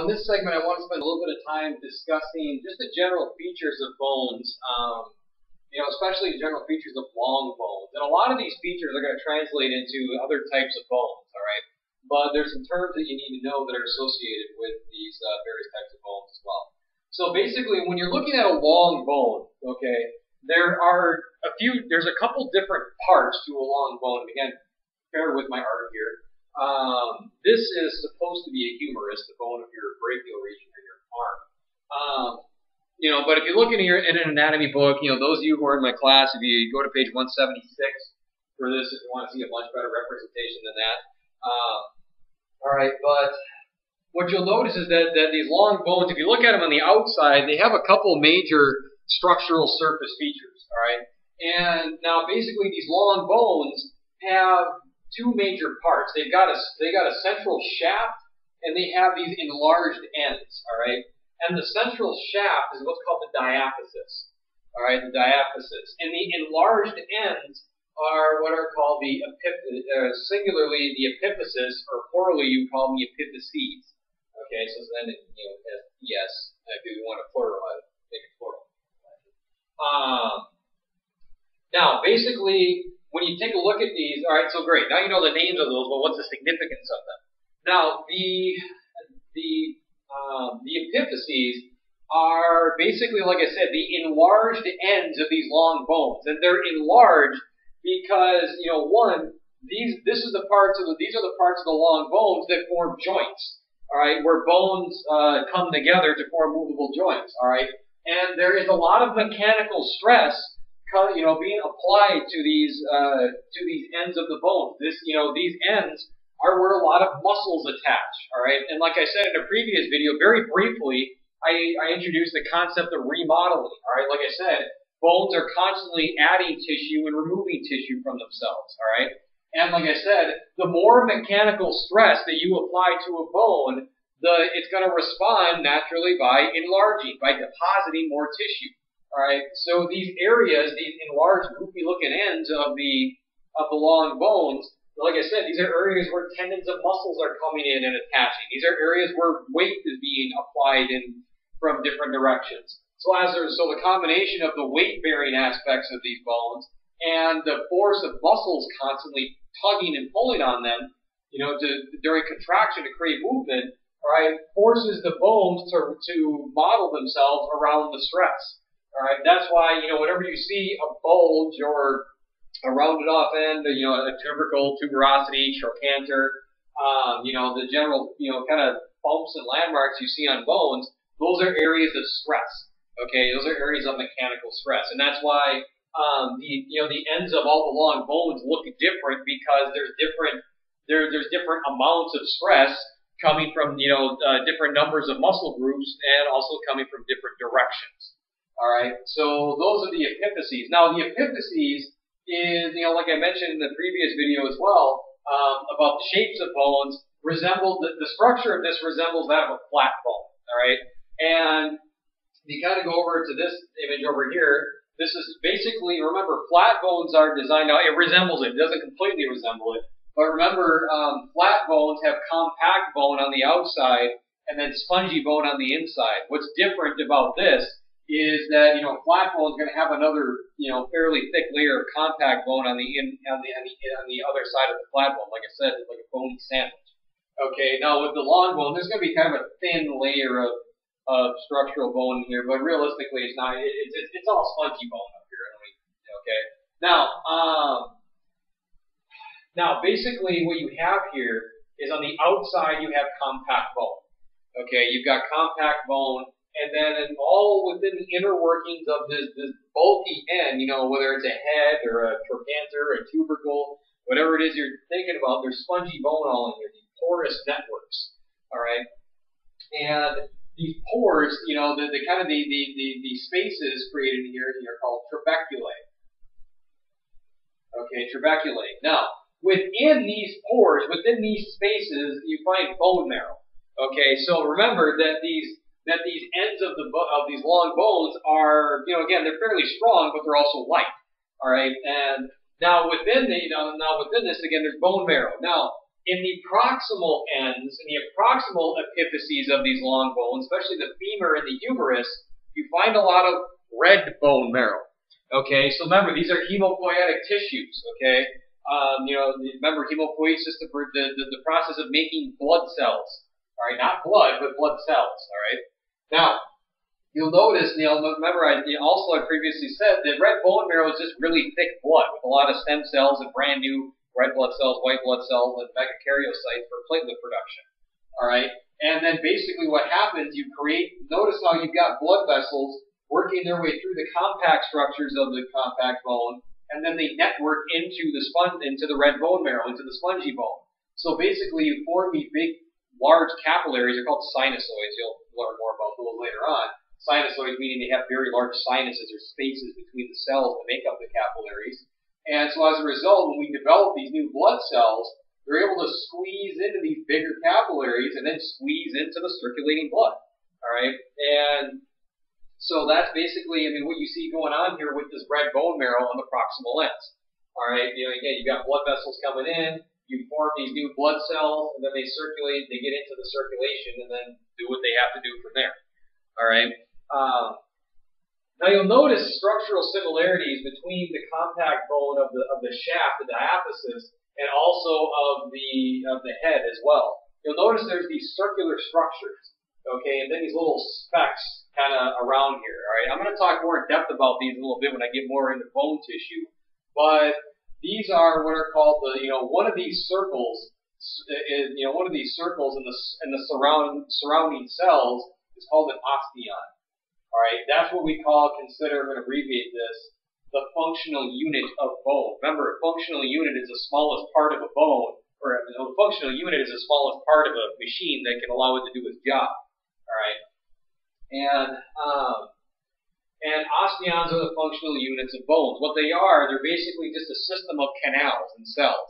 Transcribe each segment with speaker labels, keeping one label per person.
Speaker 1: Now, in this segment, I want to spend a little bit of time discussing just the general features of bones, um, you know, especially the general features of long bones. And a lot of these features are going to translate into other types of bones, all right? But there's some terms that you need to know that are associated with these uh, various types of bones as well. So basically, when you're looking at a long bone, okay, there are a few, there's a couple different parts to a long bone. And Again, bear with my art here. Um, this is supposed to be a humerus, the bone of your brachial region or your arm. Um, you know, but if you look in here in an anatomy book, you know, those of you who are in my class, if you go to page 176 for this, if you want to see a much better representation than that. Uh, all right, but what you'll notice is that, that these long bones, if you look at them on the outside, they have a couple major structural surface features. All right, and now basically these long bones have two major parts. They've got a they got a central shaft and they have these enlarged ends. All right, and the central shaft is what's called the diaphysis. All right, the diaphysis, and the enlarged ends are what are called the epiph- uh, singularly the epiphysis, or plurally you call them the epiphyses. Okay, so then you know yes if you want to pluralize, make it plural. Um, now, basically, you take a look at these, all right, so great. Now you know the names of those, but what's the significance of them? Now, the the um, the epiphyses are basically, like I said, the enlarged ends of these long bones, and they're enlarged because you know one these this is the parts of the, these are the parts of the long bones that form joints. All right, where bones uh, come together to form movable joints. All right, and there is a lot of mechanical stress you know, being applied to these uh, to these ends of the bone. This, you know, these ends are where a lot of muscles attach. All right, and like I said in a previous video, very briefly, I, I introduced the concept of remodeling. All right, like I said, bones are constantly adding tissue and removing tissue from themselves. All right, and like I said, the more mechanical stress that you apply to a bone, the it's going to respond naturally by enlarging, by depositing more tissue. All right. So these areas, these enlarged, goofy-looking ends of the of the long bones, like I said, these are areas where tendons of muscles are coming in and attaching. These are areas where weight is being applied in from different directions. So as there, so the combination of the weight-bearing aspects of these bones and the force of muscles constantly tugging and pulling on them, you know, to, during contraction to create movement, all right, forces the bones to to model themselves around the stress. All right, that's why you know whenever you see a bulge or a rounded off end, you know, a tubercle, tuberosity, trochanter, um, you know, the general, you know, kind of bumps and landmarks you see on bones, those are areas of stress. Okay, those are areas of mechanical stress, and that's why um, the you know the ends of all the long bones look different because there's different there there's different amounts of stress coming from you know uh, different numbers of muscle groups and also coming from different directions. All right. So those are the epiphyses. Now the epiphyses is, you know, like I mentioned in the previous video as well, um, about the shapes of bones, resemble the, the structure of this resembles that of a flat bone. All right. And you kind of go over to this image over here. This is basically, remember, flat bones are designed. Now it resembles it. It doesn't completely resemble it. But remember, um, flat bones have compact bone on the outside and then spongy bone on the inside. What's different about this is that you know flat bone is going to have another you know fairly thick layer of compact bone on the in on the on the, on the other side of the flat bone. Like I said, it's like a bony sandwich. Okay, now with the long bone, there's going to be kind of a thin layer of of structural bone here, but realistically, it's not. It, it's it's it's all spongy bone up here. Okay. Now, um, now basically, what you have here is on the outside you have compact bone. Okay, you've got compact bone and then all within the inner workings of this, this bulky end, you know, whether it's a head or a trochanter, a tubercle, whatever it is you're thinking about, there's spongy bone all in here, these porous networks. All right, and these pores, you know, the, the kind of the, the, the, the spaces created here are called trabeculae. Okay, trabeculae. Now, within these pores, within these spaces, you find bone marrow. Okay, so remember that these that these ends of the of these long bones are, you know, again, they're fairly strong, but they're also light. All right, and now within the, you know, now within this again, there's bone marrow. Now, in the proximal ends, in the proximal epiphyses of these long bones, especially the femur and the humerus, you find a lot of red bone marrow. Okay, so remember, these are hemopoietic tissues, okay? Um, you know, remember hemopoiesis, the, the, the, process of making blood cells. All right, not blood, but blood cells, all right? Now, you'll notice, know, remember I also I previously said that red bone marrow is just really thick blood with a lot of stem cells and brand new red blood cells, white blood cells, and megakaryocytes for platelet production. All right, and then basically what happens, you create. Notice how you've got blood vessels working their way through the compact structures of the compact bone, and then they network into the spon- into the red bone marrow, into the spongy bone. So basically, you form these big, large capillaries. They're called sinusoids. You'll learn more about those later on. Sinusoids meaning they have very large sinuses or spaces between the cells that make up the capillaries. And so as a result, when we develop these new blood cells, they're able to squeeze into these bigger capillaries and then squeeze into the circulating blood. All right, and so that's basically, I mean, what you see going on here with this red bone marrow on the proximal ends. All right, you know, again, you've got blood vessels coming in, you form these new blood cells, and then they circulate, they get into the circulation, and then do what they have to do from there. All right. Um, now you'll notice structural similarities between the compact bone of the of the shaft, the diaphysis, and also of the of the head as well. You'll notice there's these circular structures, okay, and then these little specks kind of around here. All right, I'm going to talk more in depth about these a little bit when I get more into bone tissue, but these are what are called the you know one of these circles you know one of these circles in the in the surround surrounding cells is called an osteon. All right, that's what we call consider. I'm going to abbreviate this. The functional unit of bone. Remember, a functional unit is the smallest part of a bone, or know, the functional unit is the smallest part of a machine that can allow it to do its job. All right. And um, and osteons are the functional units of bones. What they are, they're basically just a system of canals and cells.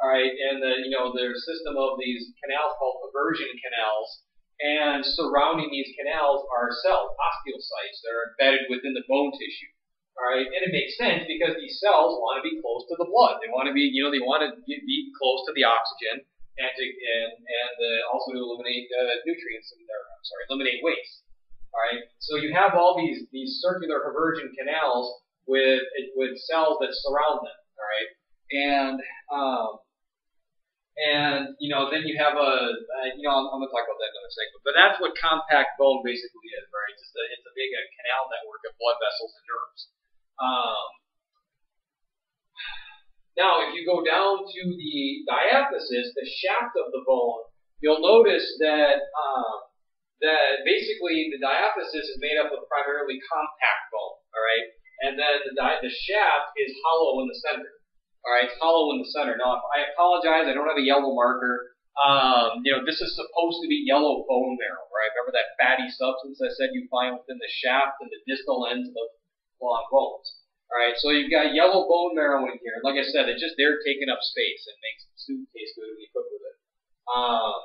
Speaker 1: All right, and the you know their system of these canals called Haversian canals, and surrounding these canals are cells, osteocytes. They're embedded within the bone tissue. All right, and it makes sense because these cells want to be close to the blood. They want to be, you know, they want to be close to the oxygen and to and and uh, also to eliminate uh, nutrients and or, I'm sorry, eliminate waste. All right. So you have all these these circular Haversian canals with with cells that surround them. All right. And um, and you know then you have a uh, you know I'm, I'm going to talk about that in another segment. But that's what compact bone basically is. Right. It's a, it's a big a canal network of blood vessels and nerves. Um, now, if you go down to the diaphysis, the shaft of the bone, you'll notice that um, that basically the diaphysis is made up of primarily compact bone, all right, and then the di- the shaft is hollow in the center, all right, it's hollow in the center. Now, I apologize, I don't have a yellow marker. Um, you know, this is supposed to be yellow bone marrow, right? Remember that fatty substance I said you find within the shaft and the distal ends of long bones. All right, so you've got yellow bone marrow in here. Like I said, it's just there taking up space. It makes the soup taste good when you cook with it. Um,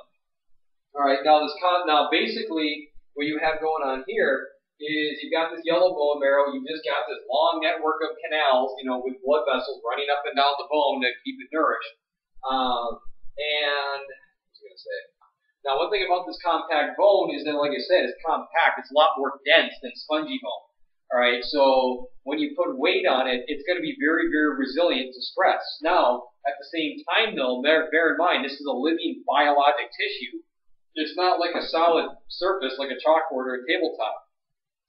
Speaker 1: all right, now this con- now basically what you have going on here is you've got this yellow bone marrow, you've just got this long network of canals, you know, with blood vessels running up and down the bone to keep it nourished. Um, and what was to say? Now, one thing about this compact bone is that, like I said, it's compact. It's a lot more dense than spongy bone. All right, so when you put weight on it, it's going to be very, very resilient to stress. Now, at the same time, though, bear, bear in mind this is a living biologic tissue it's not like a solid surface like a chalkboard or a tabletop.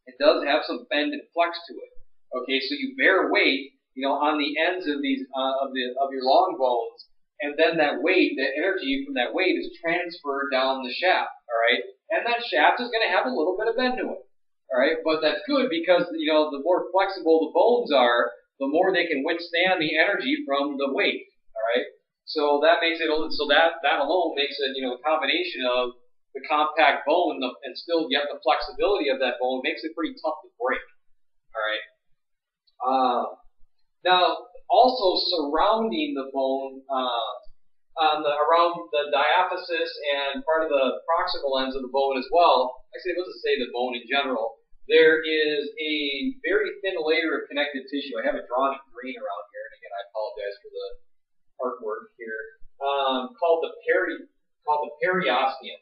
Speaker 1: It does have some bend and flex to it. Okay, so you bear weight, you know, on the ends of these uh, of the of your long bones, and then that weight, that energy from that weight is transferred down the shaft. All right, and that shaft is going to have a little bit of bend to it. All right, but that's good because you know the more flexible the bones are, the more they can withstand the energy from the weight. All right. So that makes it so that that alone makes it you know a combination of the compact bone the, and still yet the flexibility of that bone makes it pretty tough to break. All right. Uh, now also surrounding the bone. Uh, on the around the diaphysis and part of the proximal ends of the bone as well. Actually, let's just say the bone in general. There is a very thin layer of connective tissue. I have it drawn in green around here, and again, I apologize for the artwork here, um, called the peri called the periosteum.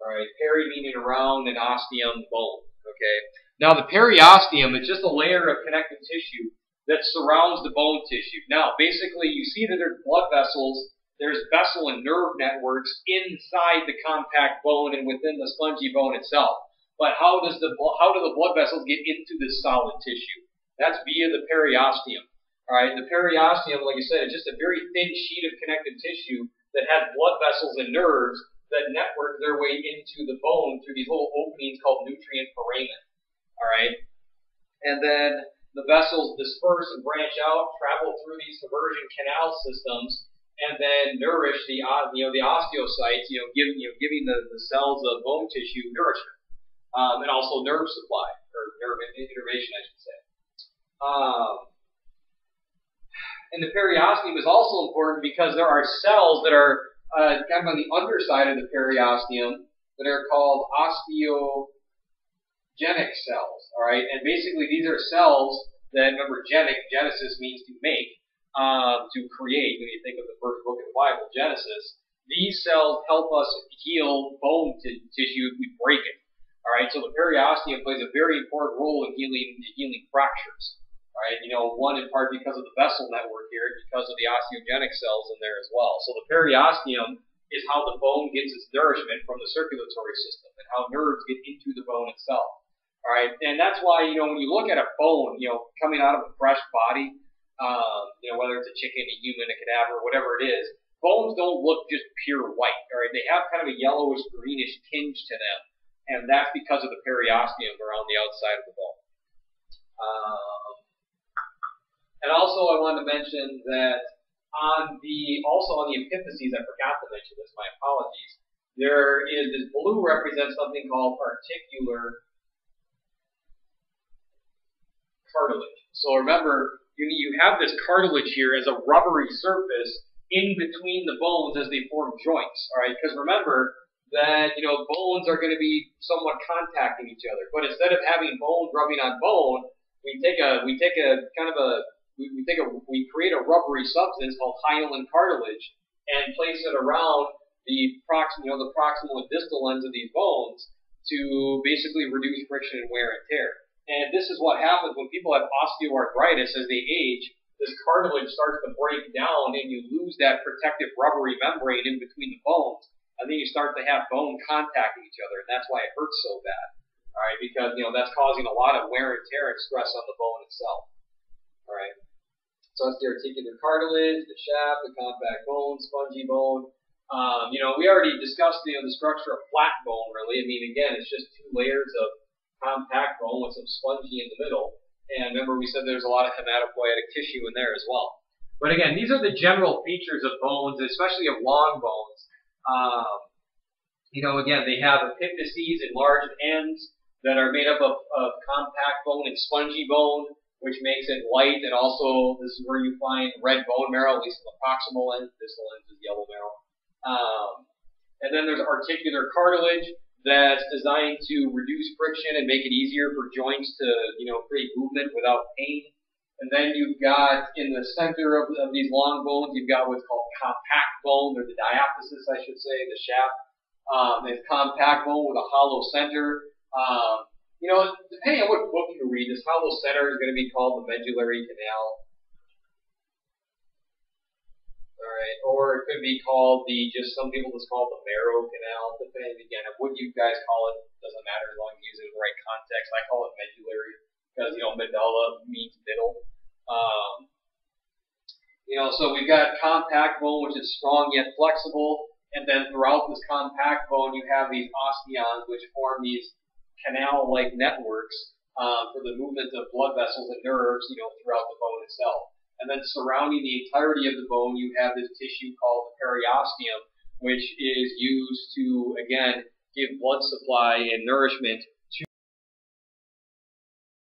Speaker 1: All right, peri meaning around and osteum bone. Okay. Now the periosteum is just a layer of connective tissue that surrounds the bone tissue. Now, basically, you see that there's blood vessels, there's vessel and nerve networks inside the compact bone and within the spongy bone itself. But how does the how do the blood vessels get into this solid tissue? That's via the periosteum. All right, the periosteum, like I said, is just a very thin sheet of connective tissue that has blood vessels and nerves that network their way into the bone through these little openings called nutrient foramen. All right, and then the vessels disperse and branch out, travel through these Haversian canal systems, and then nourish the uh, you know the osteocytes, you know, giving you know, giving the, the cells of bone tissue nourishment, um, and also nerve supply or nerve innervation, I should say. Um, and the periosteum is also important because there are cells that are uh, kind of on the underside of the periosteum that are called osteogenic cells, all right? And basically, these are cells that, remember, genic, Genesis means to make, um, to create. When you think of the first book of the Bible, Genesis, these cells help us heal bone t- tissue if we break it. All right, so the periosteum plays a very important role in healing healing fractures. Right, you know, one in part because of the vessel network here, because of the osteogenic cells in there as well. So the periosteum is how the bone gets its nourishment from the circulatory system and how nerves get into the bone itself. All right, and that's why you know when you look at a bone, you know, coming out of a fresh body, um, you know, whether it's a chicken, a human, a cadaver, whatever it is, bones don't look just pure white. All right, they have kind of a yellowish greenish tinge to them, and that's because of the periosteum around the outside of the bone. Um, and also, I wanted to mention that on the also on the epiphyses, I forgot to mention this. My apologies. There is this blue represents something called articular cartilage. So remember, you, you have this cartilage here as a rubbery surface in between the bones as they form joints. All right, because remember that you know bones are going to be somewhat contacting each other, but instead of having bone rubbing on bone, we take a we take a kind of a we, we we create a rubbery substance called hyaline cartilage and place it around the proximal you know the proximal and distal ends of these bones to basically reduce friction and wear and tear. And this is what happens when people have osteoarthritis as they age. This cartilage starts to break down and you lose that protective rubbery membrane in between the bones. And then you start to have bone contacting each other. And that's why it hurts so bad. All right, because you know that's causing a lot of wear and tear and stress on the bone itself. All right. So that's the articular cartilage, the shaft, the compact bone, spongy bone. Um, you know, we already discussed you know, the structure of flat bone. Really, I mean, again, it's just two layers of compact bone with some spongy in the middle. And remember, we said there's a lot of hematopoietic tissue in there as well. But again, these are the general features of bones, especially of long bones. Um, you know, again, they have epiphyses, enlarged ends that are made up of, of compact bone and spongy bone, which makes it light. And also, this is where you find red bone marrow, at least in the proximal end. Distal end is yellow marrow. Um, and then there's articular cartilage, that's designed to reduce friction and make it easier for joints to, you know, create movement without pain. And then you've got in the center of, of these long bones, you've got what's called compact bone, or the diaphysis, I should say, the shaft. Um, it's compact bone with a hollow center. Um, you know, depending on what book you read, this hollow center is going to be called the medullary canal. All right, or it could be called the just some people just call it the marrow canal. Depending again of what you guys call it, doesn't matter as long as you use it in the right context. I call it medullary because you know medulla means middle. Um, you know, so we've got compact bone, which is strong yet flexible, and then throughout this compact bone, you have these osteons, which form these canal-like networks um, for the movement of blood vessels and nerves, you know, throughout the bone itself. And then surrounding the entirety of the bone, you have this tissue called the periosteum, which is used to, again, give blood supply and nourishment